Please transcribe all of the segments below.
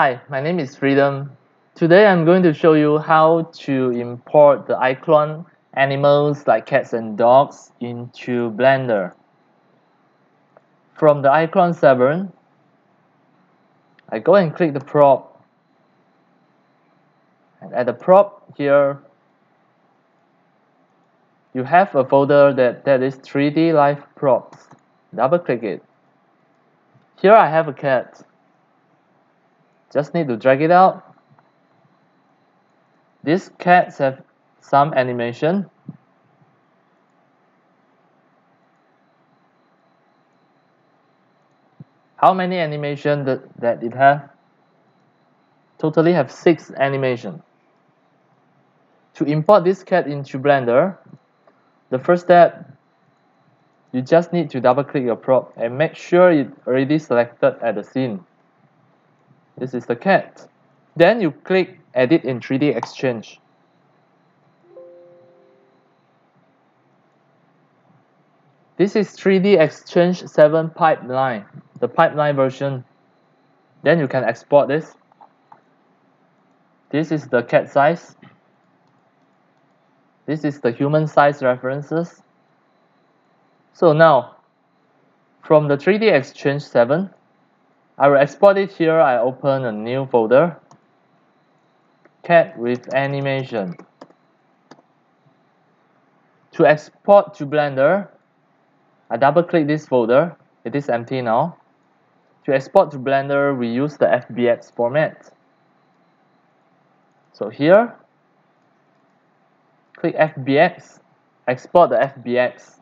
Hi, my name is Freedom. Today I'm going to show you how to import the iClone animals like cats and dogs into Blender. From the iClone 7, I go and click the prop. And at the prop here, you have a folder that, that is 3D Live Props. Double click it. Here I have a cat. Just need to drag it out. These cats have some animation. How many animation that, that it have? Totally have six animation. To import this cat into Blender, the first step you just need to double click your prop and make sure it already selected at the scene. This is the cat. Then you click edit in 3DXchange. This is 3DXchange 7 pipeline, the pipeline version. Then you can export this. This is the cat size. This is the human size references. So now, from the 3DXchange 7, I will export it here. I open a new folder, cat with animation. To export to Blender, I double click this folder. It is empty now. To export to Blender, we use the FBX format. So here, click FBX, export the FBX.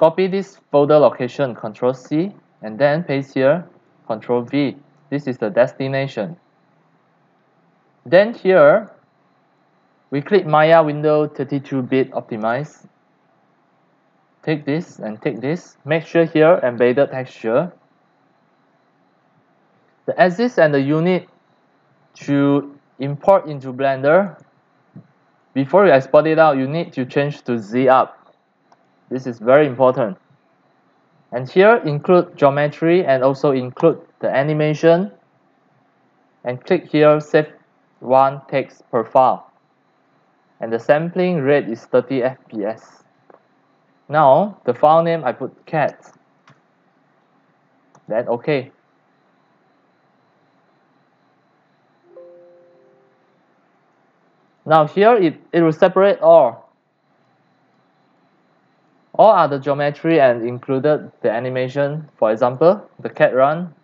Copy this folder location, Control C, and then paste here, Control V. This is the destination. Then here, we click Maya window 32-bit optimize. Take this and take this. Make sure here embedded texture. The axis and the unit to import into Blender. Before you export it out, you need to change to Z up. This is very important. And here include geometry and also include the animation. And click here save one text per file. And the sampling rate is 30 FPS. Now the file name I put cat. Then okay. Now here it, it will separate all all the geometry and included the animation. For example, the cat run,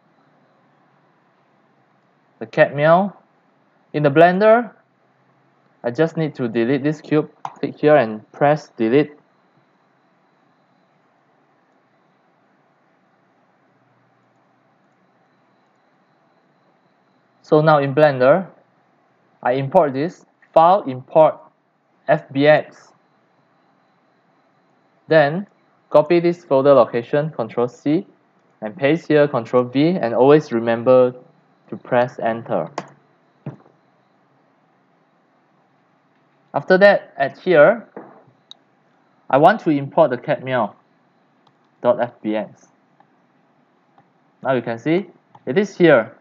the cat meow. In the Blender, I just need to delete this cube. Click here and press delete. So now in Blender, I import this file import FBX then copy this folder location, Control C, and paste here, Control V, and always remember to press enter. After that, at here, I want to import the cat meow.fbx. Now you can see it is here.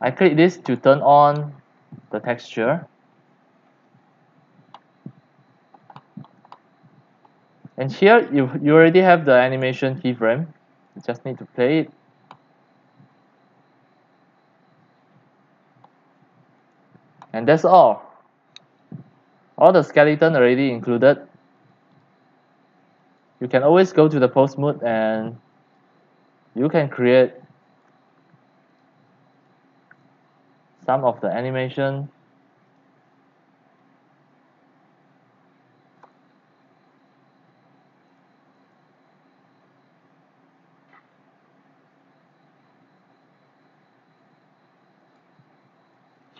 I click this to turn on the texture And here you, you already have the animation keyframe. You just need to play it. And that's all. All the skeleton already included. You can always go to the pose mode and you can create some of the animation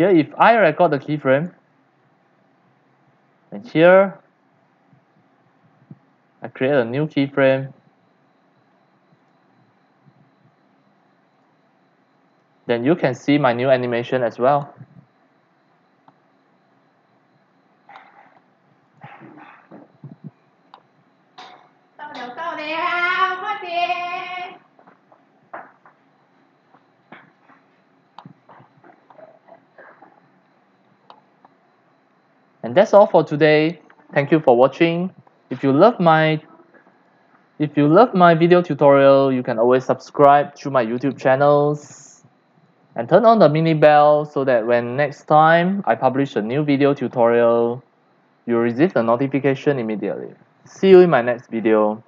Here, if I record the keyframe, and here, I create a new keyframe, then you can see my new animation as well. And that's all for today. Thank you for watching. If you love my if you love my video tutorial, you can always subscribe to my YouTube channels and turn on the mini bell so that when next time I publish a new video tutorial, you'll receive the notification immediately. See you in my next video.